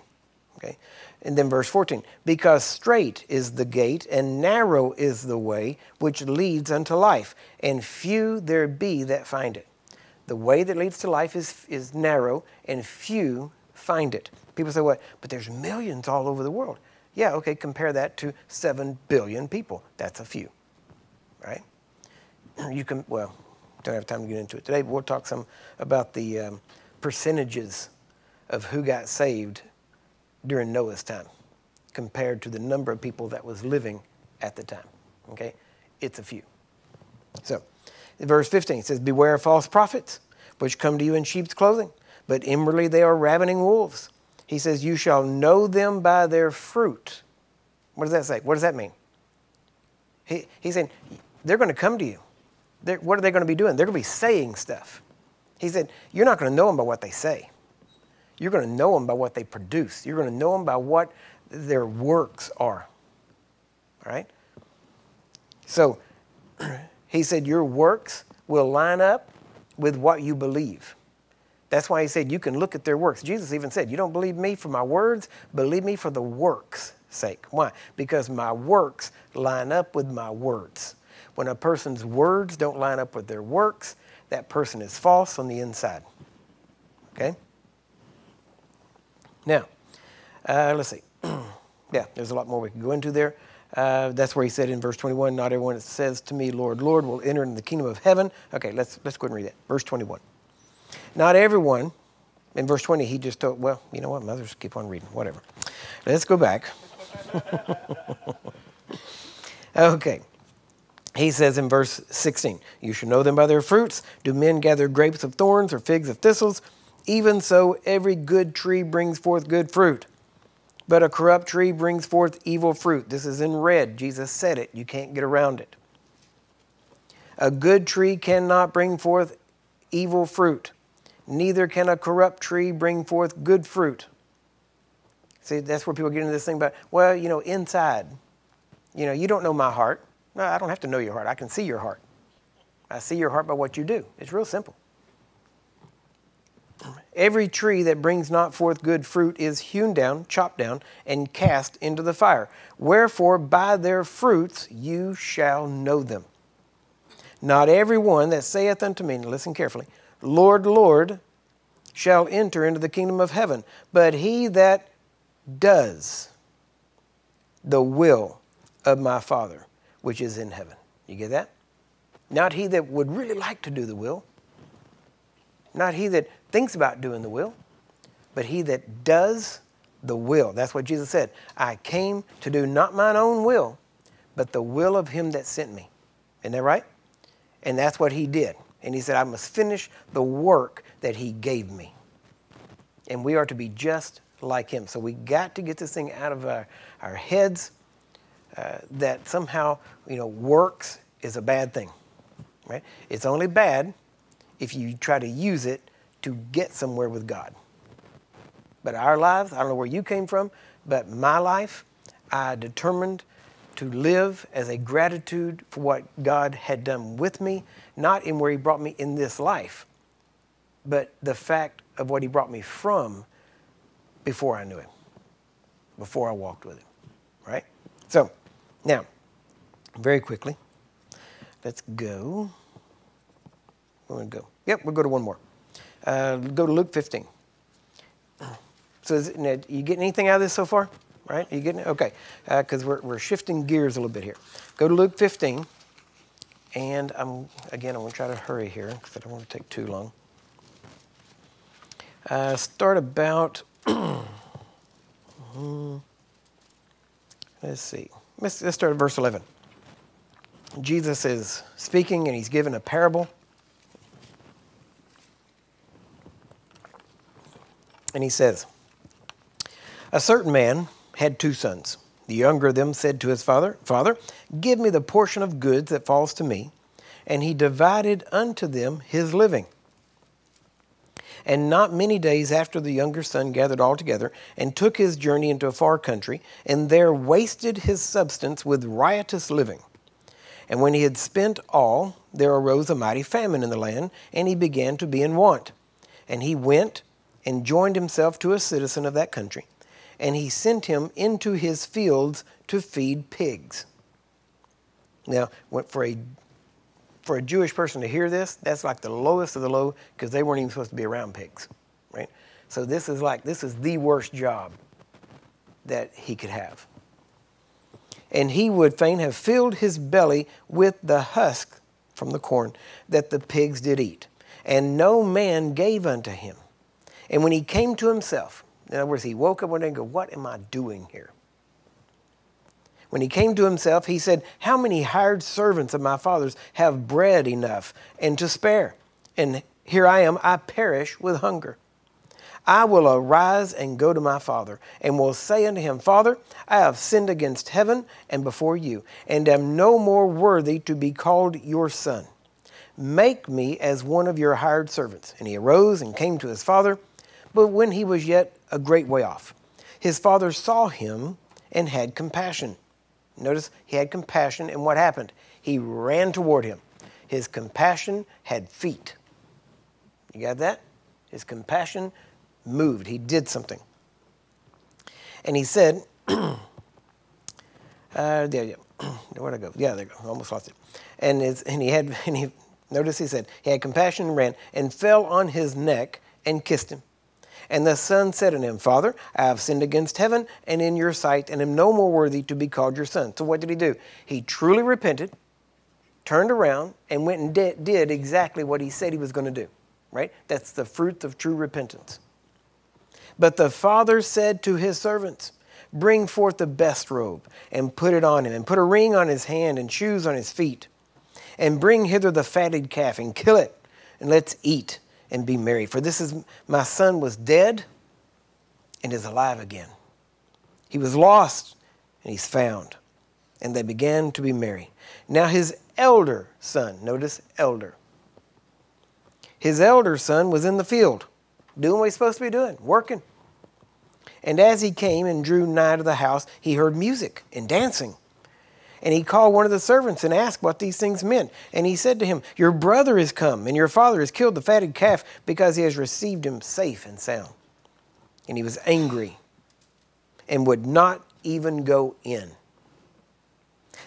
Okay? And then verse 14, because straight is the gate and narrow is the way which leads unto life, and few there be that find it. The way that leads to life is, is narrow, and few find it. People say, what? But there's millions all over the world. Yeah, okay, compare that to 7 billion people. That's a few, right? You can, well, don't have time to get into it today, but we'll talk some about the um, percentages of who got saved during Noah's time compared to the number of people that was living at the time. Okay? It's a few. So, verse 15 says, Beware of false prophets, which come to you in sheep's clothing, but inwardly they are ravening wolves. He says, You shall know them by their fruit. What does that say? What does that mean? He, he's saying, They're going to come to you. They're, what are they going to be doing? They're going to be saying stuff. He said, You're not going to know them by what they say. You're going to know them by what they produce. You're going to know them by what their works are. All right? So he said, Your works will line up with what you believe. That's why he said, You can look at their works. Jesus even said, You don't believe me for my words, believe me for the works' sake. Why? Because my works line up with my words. When a person's words don't line up with their works, that person is false on the inside. Okay? Now, uh, let's see. yeah, there's a lot more we can go into there. Uh, that's where he said in verse 21, not everyone that says to me, Lord, Lord, will enter into the kingdom of heaven. Okay, let's, let's go ahead and read that. Verse 21. Not everyone, in verse 20, he just told, well, you know what, mothers, keep on reading, whatever. Let's go back. okay. He says in verse 16, You should know them by their fruits. Do men gather grapes of thorns or figs of thistles? Even so, every good tree brings forth good fruit, but a corrupt tree brings forth evil fruit. This is in red. Jesus said it. You can't get around it. A good tree cannot bring forth evil fruit, neither can a corrupt tree bring forth good fruit. See, that's where people get into this thing about, well, you know, inside, you know, you don't know my heart. No, I don't have to know your heart. I can see your heart. I see your heart by what you do. It's real simple. Every tree that brings not forth good fruit is hewn down, chopped down, and cast into the fire. Wherefore, by their fruits you shall know them. Not every one that saith unto me, listen carefully, Lord, Lord, shall enter into the kingdom of heaven, but he that does the will of my Father which is in heaven. You get that? Not he that would really like to do the will, not he that thinks about doing the will, but he that does the will. That's what Jesus said. I came to do not mine own will, but the will of him that sent me. Isn't that right? And that's what he did. And he said, I must finish the work that he gave me. And we are to be just like him. So we got to get this thing out of our, our heads uh, that somehow, you know, works is a bad thing. Right? It's only bad if you try to use it to get somewhere with God. But our lives, I don't know where you came from, but my life, I determined to live as a gratitude for what God had done with me, not in where He brought me in this life, but the fact of what He brought me from before I knew Him, before I walked with Him. Right? So, now, very quickly, let's go. Where we go? Yep, we'll go to one more. Uh, go to Luke 15. So, is you getting anything out of this so far? Right? Are you getting it? Okay. Because uh, we're, we're shifting gears a little bit here. Go to Luke 15. And I'm, again, I'm going to try to hurry here because I don't want to take too long. Uh, start about, hmm, let's see, let's, let's start at verse 11. Jesus is speaking and he's given a parable. And he says, A certain man had two sons. The younger of them said to his father, Father, give me the portion of goods that falls to me. And he divided unto them his living. And not many days after the younger son gathered all together and took his journey into a far country, and there wasted his substance with riotous living. And when he had spent all, there arose a mighty famine in the land, and he began to be in want. And he went and joined himself to a citizen of that country, and he sent him into his fields to feed pigs. Now, for a for a Jewish person to hear this, that's like the lowest of the low because they weren't even supposed to be around pigs, right? So this is like this is the worst job that he could have. And he would fain have filled his belly with the husk from the corn that the pigs did eat. And no man gave unto him. And when he came to himself, in other words, he woke up one day and go, What am I doing here? When he came to himself, he said, How many hired servants of my father's have bread enough and to spare? And here I am, I perish with hunger. I will arise and go to my father, and will say unto him, Father, I have sinned against heaven and before you, and am no more worthy to be called your son. Make me as one of your hired servants. And he arose and came to his father, but when he was yet a great way off, his father saw him and had compassion. Notice he had compassion, and what happened? He ran toward him. His compassion had feet. You got that? His compassion moved. He did something. And he said, uh, yeah, yeah. Where'd I go? Yeah, there you go. Almost lost it. And, and he had, and he, notice he said, he had compassion and ran and fell on his neck and kissed him. And the son said unto him, Father, I have sinned against heaven and in your sight, and am no more worthy to be called your son. So what did he do? He truly repented, turned around, and went and did, did exactly what he said he was going to do. Right? That's the fruit of true repentance. But the father said to his servants, Bring forth the best robe and put it on him, and put a ring on his hand and shoes on his feet. And bring hither the fatted calf and kill it, and let's eat and be merry. For this is my son was dead and is alive again. He was lost and he's found. And they began to be merry. Now his elder son, notice elder. His elder son was in the field, doing what he's supposed to be doing, working. And as he came and drew nigh to the house, he heard music and dancing. And he called one of the servants and asked what these things meant. And he said to him, Your brother is come, and your father has killed the fatted calf because he has received him safe and sound. And he was angry and would not even go in.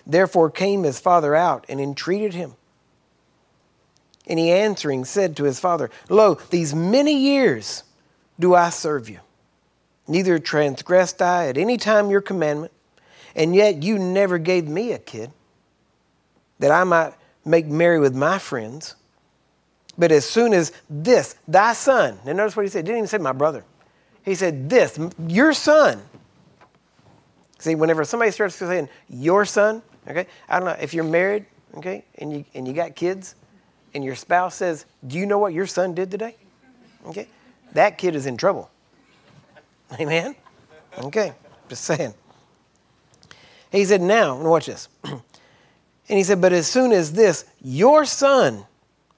Therefore came his father out and entreated him. And he answering said to his father, Lo, these many years do I serve you. Neither transgressed I at any time your commandment and yet you never gave me a kid that I might make merry with my friends. But as soon as this, thy son, and notice what he said, he didn't even say my brother. He said, This, your son. See, whenever somebody starts saying your son, okay, I don't know, if you're married, okay, and you, and you got kids, and your spouse says, Do you know what your son did today? Okay, that kid is in trouble. Amen? Okay, just saying. He said, Now, and watch this. and he said, But as soon as this, your son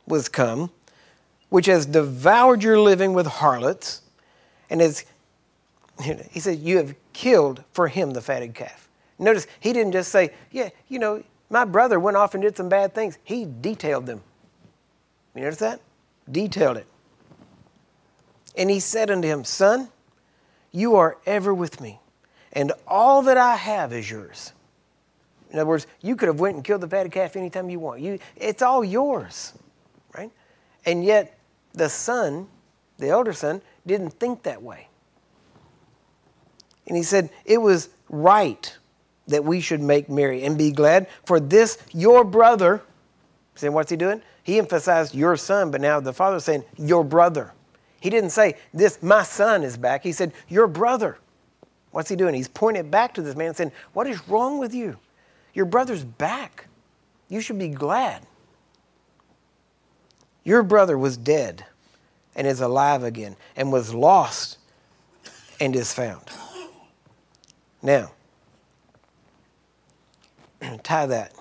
was come, which has devoured your living with harlots, and has, he said, You have killed for him the fatted calf. Notice, he didn't just say, Yeah, you know, my brother went off and did some bad things. He detailed them. You notice that? Detailed it. And he said unto him, Son, you are ever with me and all that I have is yours. In other words, you could have went and killed the fatted calf anytime you want. You, it's all yours, right? And yet the son, the elder son, didn't think that way. And he said, it was right that we should make merry and be glad, for this your brother Saying, what's he doing? He emphasized your son, but now the father's saying, your brother. He didn't say, this, my son is back. He said, your brother. What's he doing? He's pointing back to this man saying, what is wrong with you? Your brother's back. You should be glad. Your brother was dead and is alive again, and was lost and is found. Now, tie that.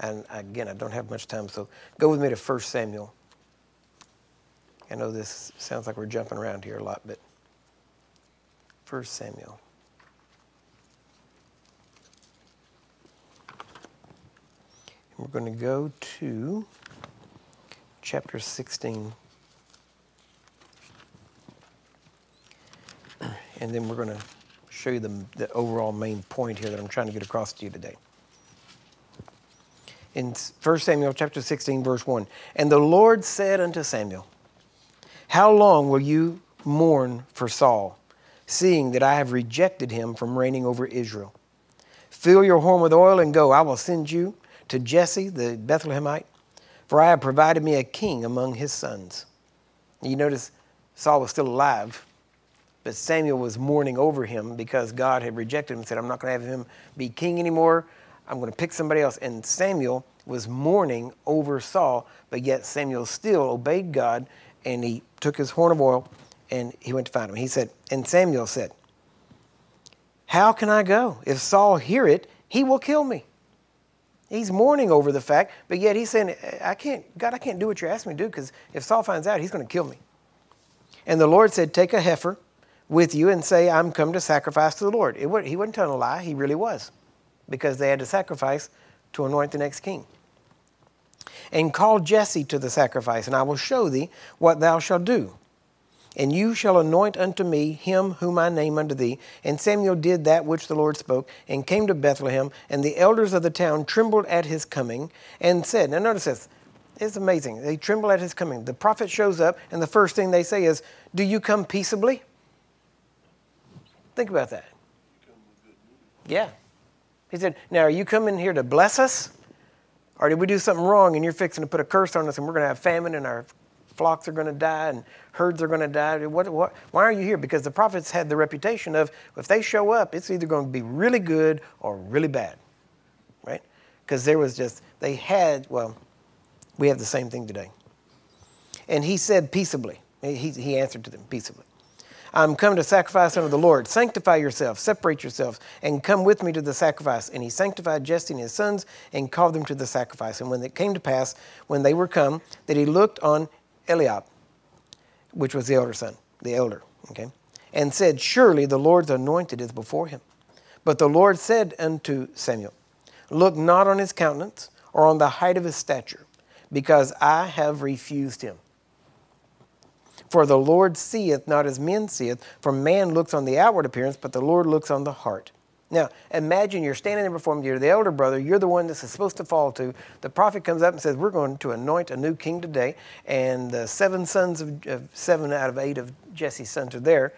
And again, I don't have much time, so go with me to 1 Samuel. I know this sounds like we're jumping around here a lot, but 1 Samuel. And we're going to go to chapter 16. And then we're going to show you the, the overall main point here that I'm trying to get across to you today. In 1 Samuel chapter 16, verse 1, and the Lord said unto Samuel, How long will you mourn for Saul, seeing that I have rejected him from reigning over Israel? Fill your horn with oil and go. I will send you to Jesse the Bethlehemite, for I have provided me a king among his sons. You notice Saul was still alive but Samuel was mourning over him because God had rejected him and said, I'm not going to have him be king anymore. I'm going to pick somebody else. And Samuel was mourning over Saul, but yet Samuel still obeyed God and he took his horn of oil and he went to find him. He said, and Samuel said, How can I go? If Saul hear it, he will kill me. He's mourning over the fact, but yet he's saying, I can't, God, I can't do what you're asking me to do because if Saul finds out, he's going to kill me. And the Lord said, Take a heifer with you and say, I'm come to sacrifice to the Lord. It, he wasn't telling a lie, he really was, because they had to sacrifice to anoint the next king. And call Jesse to the sacrifice, and I will show thee what thou shalt do. And you shall anoint unto me him whom I name unto thee. And Samuel did that which the Lord spoke, and came to Bethlehem. And the elders of the town trembled at his coming, and said, Now notice this, it's amazing. They tremble at his coming. The prophet shows up, and the first thing they say is, Do you come peaceably? Think about that. Yeah. He said, Now, are you coming here to bless us? Or did we do something wrong and you're fixing to put a curse on us and we're going to have famine and our flocks are going to die and herds are going to die? What, what, why are you here? Because the prophets had the reputation of if they show up, it's either going to be really good or really bad. Right? Because there was just, they had, well, we have the same thing today. And he said peaceably. He, he answered to them peaceably. I'm come to sacrifice unto the Lord. Sanctify yourselves, separate yourselves, and come with me to the sacrifice. And he sanctified Jesse and his sons and called them to the sacrifice. And when it came to pass, when they were come, that he looked on Eliab, which was the elder son, the elder, okay, and said, Surely the Lord's anointed is before him. But the Lord said unto Samuel, Look not on his countenance or on the height of his stature, because I have refused him. For the Lord seeth not as men seeth, for man looks on the outward appearance, but the Lord looks on the heart. Now, imagine you're standing there before him, you're the elder brother, you're the one this is supposed to fall to. The prophet comes up and says, We're going to anoint a new king today, and the seven sons of, of seven out of eight of Jesse's sons are there,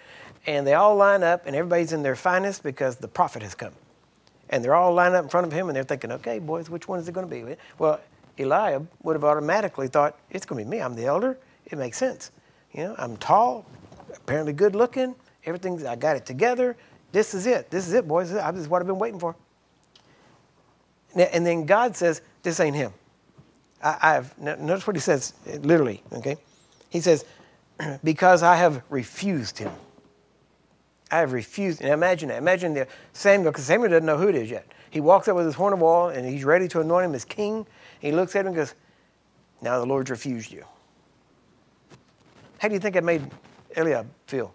and they all line up, and everybody's in their finest because the prophet has come. And they're all lined up in front of him, and they're thinking, Okay, boys, which one is it going to be? Well, Eliab would have automatically thought, It's going to be me. I'm the elder. It makes sense. You know, I'm tall, apparently good looking. Everything's, I got it together. This is it. This is it, boys. This is what I've been waiting for. And then God says, This ain't him. I, have notice what he says, literally, okay? He says, Because I have refused him. I have refused. And imagine that. Imagine the Samuel, because Samuel doesn't know who it is yet. He walks up with his horn of oil and he's ready to anoint him as king. He looks at him and goes, Now the Lord's refused you. How do you think it made Eliab feel?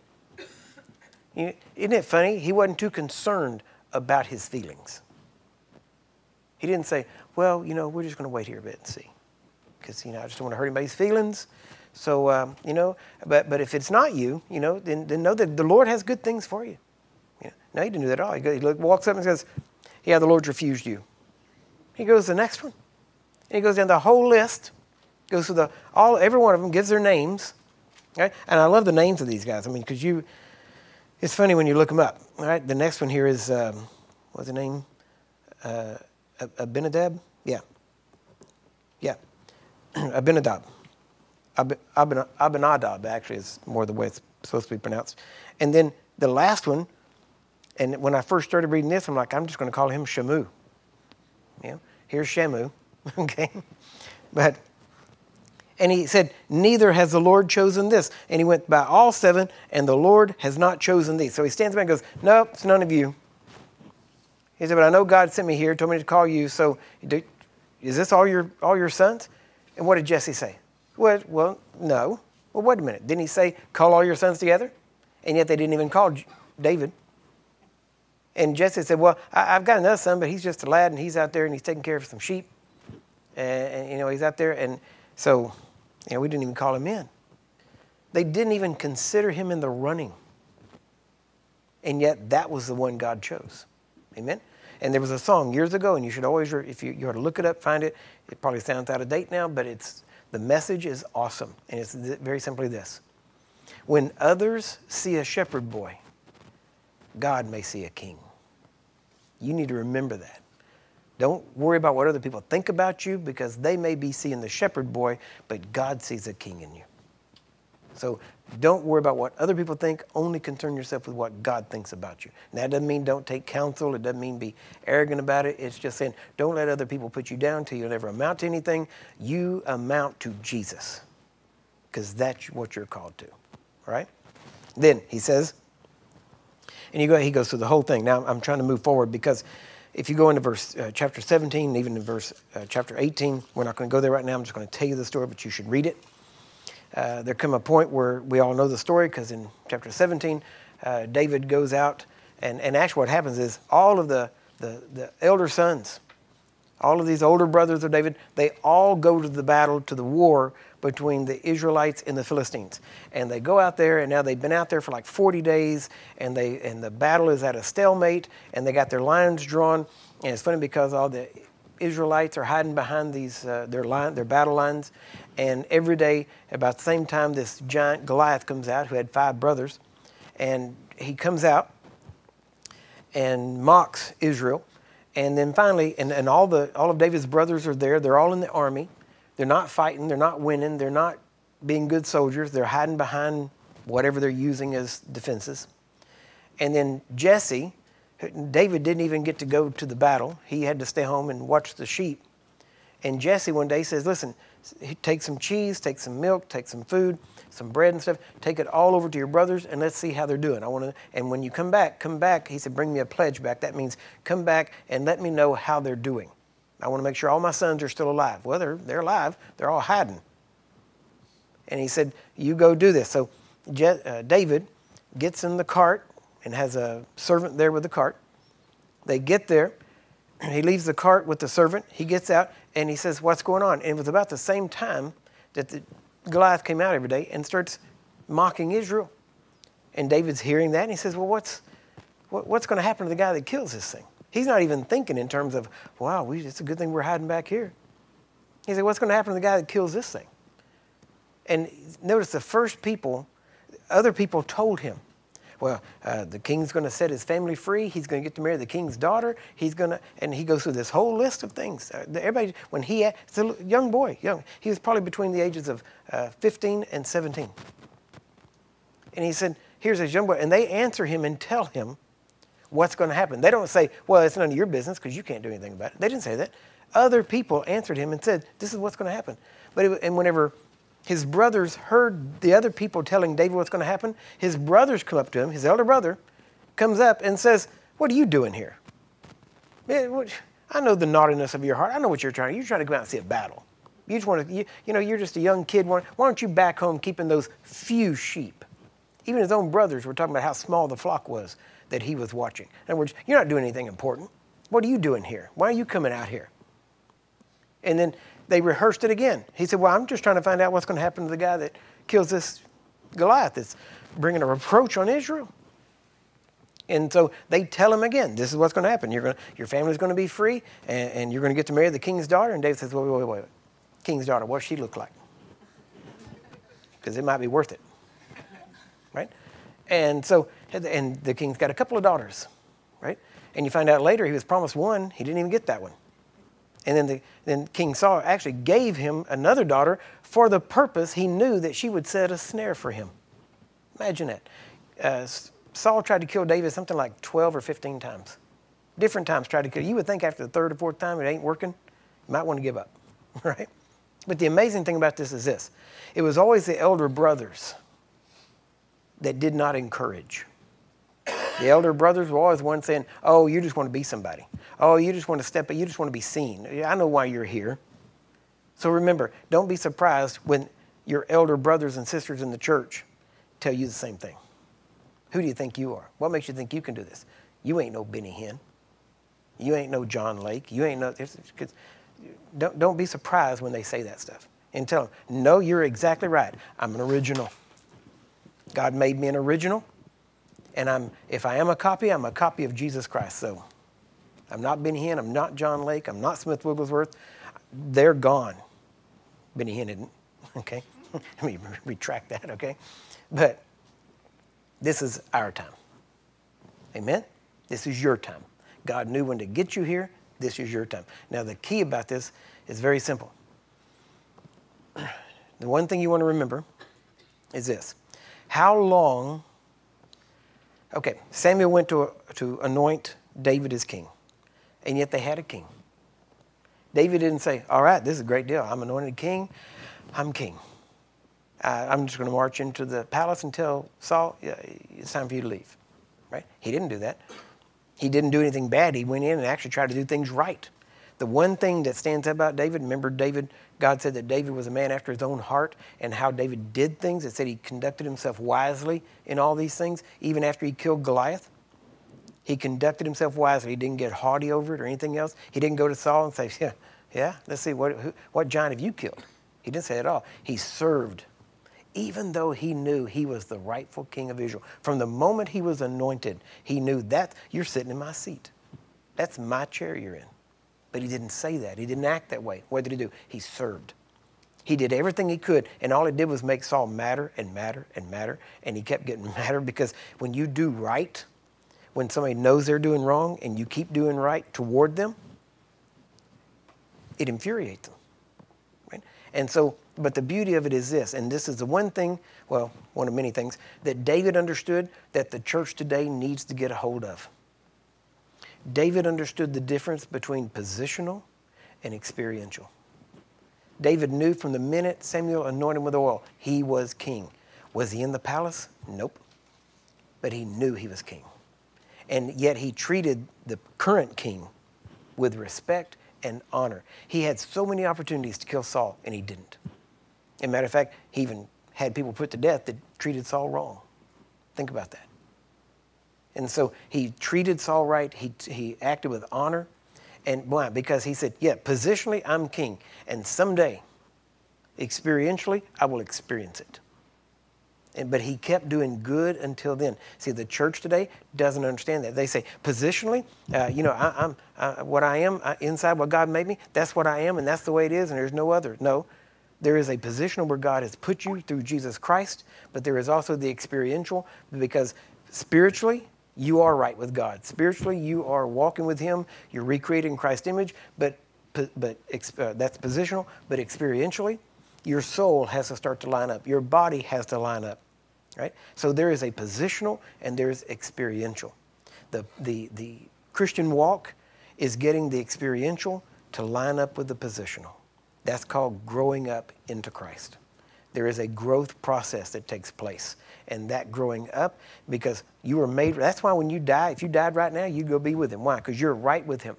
Isn't it funny? He wasn't too concerned about his feelings. He didn't say, well, you know, we're just going to wait here a bit and see. Because, you know, I just don't want to hurt anybody's feelings. So, um, you know, but, but if it's not you, you know, then, then know that the Lord has good things for you. you know, no, he didn't do that at all. He, goes, walks up and says, yeah, the Lord's refused you. He goes the next one. And he goes down the whole list, goes through the, all, every one of them, gives their names. Okay? And I love the names of these guys. I mean, because you, it's funny when you look them up. All right? The next one here is, um, what's the name? Uh, Abinadab? Yeah. Yeah. Abinadab. Ab, Abin, Abinadab, actually, is more the way it's supposed to be pronounced. And then the last one, and when I first started reading this, I'm like, I'm just going to call him Shamu. Know, here's Shamu, okay? But, and he said, Neither has the Lord chosen this. And he went by all seven, and the Lord has not chosen these. So he stands back and goes, Nope, it's none of you. He said, But I know God sent me here, told me to call you. So is this all your, all your sons? And what did Jesse say? Well, well, no. Well, wait a minute. Didn't he say, Call all your sons together? And yet they didn't even call David. And Jesse said, Well, I, have got another son, but he's just a lad and he's out there and he's taking care of some sheep. And, and, you know, he's out there. And so, know, we didn't even call him in. They didn't even consider him in the running. And yet that was the one God chose. Amen? And there was a song years ago, and you should always, if you, you ought to look it up, find it. It probably sounds out of date now, but it's the message is awesome. And it's very simply this When others see a shepherd boy, God may see a king. You need to remember that. Don't worry about what other people think about you because they may be seeing the shepherd boy, but God sees a king in you. So don't worry about what other people think. Only concern yourself with what God thinks about you. And that doesn't mean don't take counsel. It doesn't mean be arrogant about it. It's just saying don't let other people put you down till you'll never amount to anything. You amount to Jesus because that's what you're called to. All right? Then he says, and you go, he goes through the whole thing. Now I'm trying to move forward because if you go into verse uh, chapter 17, even in verse uh, chapter 18, we're not going to go there right now. I'm just going to tell you the story, but you should read it. Uh, there come a point where we all know the story because in chapter 17, uh, David goes out, and, and actually what happens is all of the, the, the elder sons, all of these older brothers of David, they all go to the battle, to the war between the Israelites and the Philistines. And they go out there, and now they've been out there for like 40 days, and, they, and the battle is at a stalemate, and they got their lines drawn. And it's funny because all the Israelites are hiding behind these uh, their line, their battle lines, and every day about the same time, this giant Goliath comes out, who had five brothers, and he comes out and mocks Israel, and then finally, and, and all the all of David's brothers are there. They're all in the army. They're not fighting. They're not winning. They're not being good soldiers. They're hiding behind whatever they're using as defenses. And then Jesse, David didn't even get to go to the battle. He had to stay home and watch the sheep. And Jesse one day says, Listen, take some cheese, take some milk, take some food, some bread and stuff, take it all over to your brothers and let's see how they're doing. I want to, and when you come back, come back. He said, Bring me a pledge back. That means come back and let me know how they're doing. I want to make sure all my sons are still alive. Well, they're, they're alive, they're all hiding. And he said, You go do this. So Je- uh, David gets in the cart and has a servant there with the cart. They get there. He leaves the cart with the servant. He gets out and he says, What's going on? And it was about the same time that the Goliath came out every day and starts mocking Israel. And David's hearing that and he says, Well, what's, what, what's going to happen to the guy that kills this thing? He's not even thinking in terms of, Wow, we, it's a good thing we're hiding back here. He said, What's going to happen to the guy that kills this thing? And notice the first people, other people told him, well, uh, the king's going to set his family free. He's going to get to marry the king's daughter. He's going to, and he goes through this whole list of things. Uh, everybody, when he, it's a young boy, young, he was probably between the ages of uh, 15 and 17. And he said, here's this young boy. And they answer him and tell him what's going to happen. They don't say, well, it's none of your business because you can't do anything about it. They didn't say that. Other people answered him and said, this is what's going to happen. But it, and whenever his brothers heard the other people telling David what's going to happen. His brothers come up to him, his elder brother comes up and says, What are you doing here? Man, I know the naughtiness of your heart. I know what you're trying. You're trying to go out and see a battle. You just want to, you, you know, you're just a young kid. Why aren't you back home keeping those few sheep? Even his own brothers were talking about how small the flock was that he was watching. In other words, you're not doing anything important. What are you doing here? Why are you coming out here? And then they rehearsed it again. He said, Well, I'm just trying to find out what's going to happen to the guy that kills this Goliath that's bringing a reproach on Israel. And so they tell him again, this is what's going to happen. You're going to, your family's going to be free, and, and you're going to get to marry the king's daughter. And David says, wait, wait, wait, wait. King's daughter, what does she look like? Because it might be worth it. And so, and the king's got a couple of daughters, right? And you find out later he was promised one, he didn't even get that one. And then, the, then King Saul actually gave him another daughter for the purpose he knew that she would set a snare for him. Imagine that. Uh, Saul tried to kill David something like 12 or 15 times. Different times tried to kill. You would think after the third or fourth time it ain't working, you might want to give up, right? But the amazing thing about this is this it was always the elder brothers that did not encourage. The elder brothers were always one saying, Oh, you just want to be somebody. Oh, you just want to step, up. you just want to be seen. I know why you're here. So remember, don't be surprised when your elder brothers and sisters in the church tell you the same thing. Who do you think you are? What makes you think you can do this? You ain't no Benny Hinn. You ain't no John Lake. You ain't no. Don't, don't be surprised when they say that stuff. And tell them, no, you're exactly right. I'm an original. God made me an original. And I'm, if I am a copy, I'm a copy of Jesus Christ. So I'm not Benny Hinn. I'm not John Lake. I'm not Smith Wigglesworth. They're gone. Benny Hinn didn't. Okay? Let me retract that, okay? But this is our time. Amen? This is your time. God knew when to get you here. This is your time. Now, the key about this is very simple. The one thing you want to remember is this How long, okay, Samuel went to, to anoint David as king, and yet they had a king. David didn't say, All right, this is a great deal. I'm anointed king. I'm king. Uh, I'm just going to march into the palace and tell Saul, yeah, it's time for you to leave. Right? He didn't do that. He didn't do anything bad. He went in and actually tried to do things right. The one thing that stands out about David, remember David, God said that David was a man after his own heart and how David did things. It said he conducted himself wisely in all these things, even after he killed Goliath. He conducted himself wisely. He didn't get haughty over it or anything else. He didn't go to Saul and say, Yeah, yeah let's see, what, who, what giant have you killed? He didn't say that at all. He served, even though he knew he was the rightful king of Israel. From the moment he was anointed, he knew that you're sitting in my seat. That's my chair you're in. But he didn't say that. He didn't act that way. What did he do? He served. He did everything he could, and all it did was make Saul matter and matter and matter, and he kept getting madder because when you do right, when somebody knows they're doing wrong and you keep doing right toward them, it infuriates them. Right? And so, but the beauty of it is this, and this is the one thing, well, one of many things, that David understood that the church today needs to get a hold of. David understood the difference between positional and experiential. David knew from the minute Samuel anointed him with oil, he was king. Was he in the palace? Nope. But he knew he was king. And yet he treated the current king with respect and honor. He had so many opportunities to kill Saul, and he didn't. As a matter of fact, he even had people put to death that treated Saul wrong. Think about that. And so he treated Saul right. He, he acted with honor. And why? Because he said, yeah, positionally, I'm king. And someday, experientially, I will experience it. And, but he kept doing good until then. See, the church today doesn't understand that. They say, positionally, uh, you know, I, am what I am inside what God made me, that's what I am, and that's the way it is, and there's no other. No, there is a position where God has put you through Jesus Christ, but there is also the experiential because spiritually, you are right with God. Spiritually, you are walking with Him. You're recreated in Christ's image, but, but uh, that's positional. But experientially, your soul has to start to line up. Your body has to line up, right? So there is a positional and there's experiential. The, the, the Christian walk is getting the experiential to line up with the positional. That's called growing up into Christ. There is a growth process that takes place and that growing up because you were made. That's why when you die, if you died right now, you'd go be with him. Why? Because you're right with him.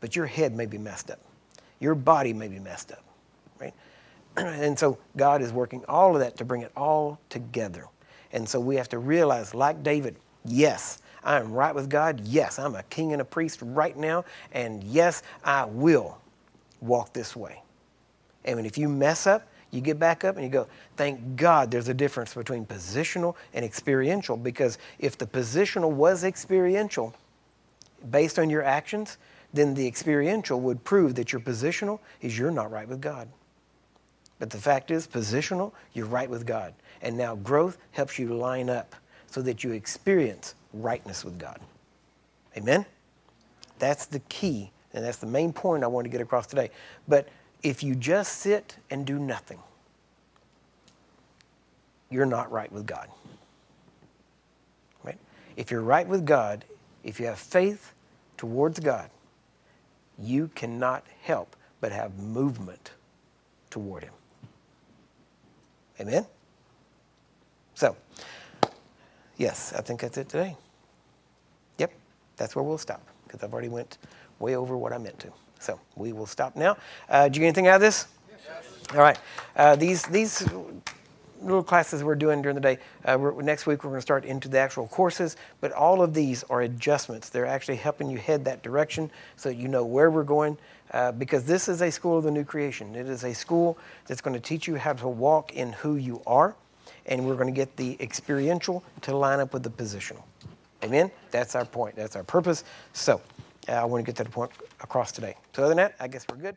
But your head may be messed up, your body may be messed up, right? and so God is working all of that to bring it all together. And so we have to realize, like David, yes, I am right with God. Yes, I'm a king and a priest right now. And yes, I will walk this way. And if you mess up, you get back up and you go, thank God there's a difference between positional and experiential because if the positional was experiential based on your actions, then the experiential would prove that your positional is you're not right with God. But the fact is, positional, you're right with God. And now growth helps you line up so that you experience rightness with God. Amen? That's the key And that's the main point I want to get across today. But if you just sit and do nothing, you're not right with God. Right? If you're right with God, if you have faith towards God, you cannot help but have movement toward Him. Amen? So, yes, I think that's it today. Yep, that's where we'll stop because I've already went way over what I meant to. So we will stop now. Uh, did you get anything out of this? Yes. All right. Uh, these these little classes we're doing during the day. Uh, next week we're going to start into the actual courses, but all of these are adjustments. They're actually helping you head that direction so you know where we're going. Uh, because this is a school of the new creation. It is a school that's going to teach you how to walk in who you are, and we're going to get the experiential to line up with the positional. Amen? That's our point. That's our purpose. So I want to get that point across today. So other than that, I guess we're good.